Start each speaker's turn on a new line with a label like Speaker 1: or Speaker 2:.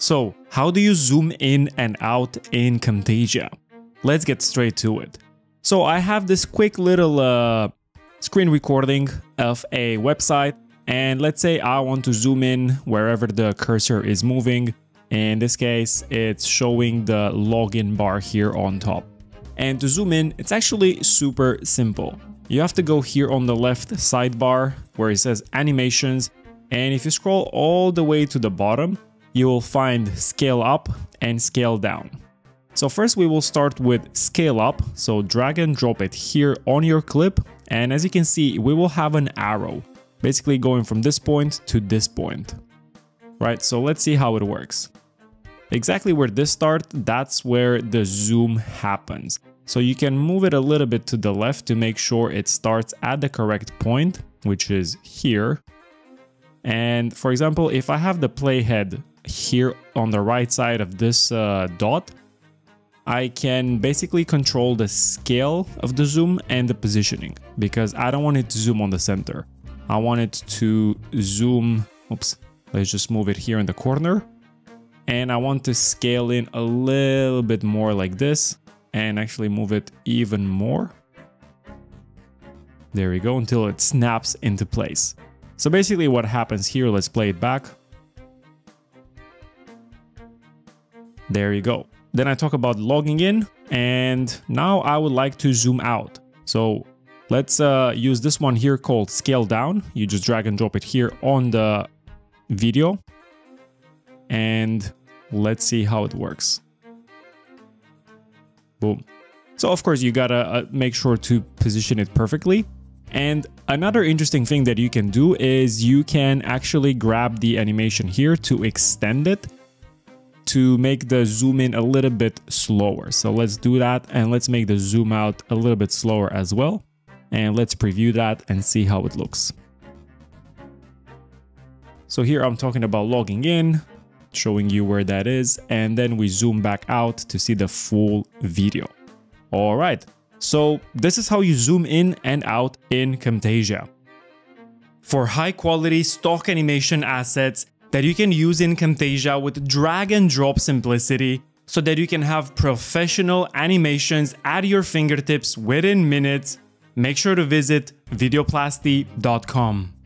Speaker 1: So, how do you zoom in and out in Camtasia? Let's get straight to it. So, I have this quick little uh, screen recording of a website, and let's say I want to zoom in wherever the cursor is moving. In this case, it's showing the login bar here on top. And to zoom in, it's actually super simple. You have to go here on the left sidebar where it says animations. And if you scroll all the way to the bottom, you will find scale up and scale down. So first we will start with scale up. So drag and drop it here on your clip. And as you can see, we will have an arrow basically going from this point to this point. Right, so let's see how it works. Exactly where this starts, that's where the zoom happens. So you can move it a little bit to the left to make sure it starts at the correct point, which is here. And for example, if I have the playhead here on the right side of this uh, dot, I can basically control the scale of the zoom and the positioning because I don't want it to zoom on the center. I want it to zoom, oops, let's just move it here in the corner. And I want to scale in a little bit more like this and actually move it even more. There we go, until it snaps into place. So basically what happens here, let's play it back. There you go. Then I talk about logging in and now I would like to zoom out. So let's uh, use this one here called scale down. You just drag and drop it here on the video and let's see how it works. Boom. So of course you gotta uh, make sure to position it perfectly. And another interesting thing that you can do is you can actually grab the animation here to extend it to make the zoom in a little bit slower. So let's do that and let's make the zoom out a little bit slower as well. And let's preview that and see how it looks. So here I'm talking about logging in, showing you where that is, and then we zoom back out to see the full video. All right, so this is how you zoom in and out in Camtasia. For high quality stock animation assets, that you can use in Camtasia with drag and drop simplicity so that you can have professional animations at your fingertips within minutes, make sure to visit videoplasty.com.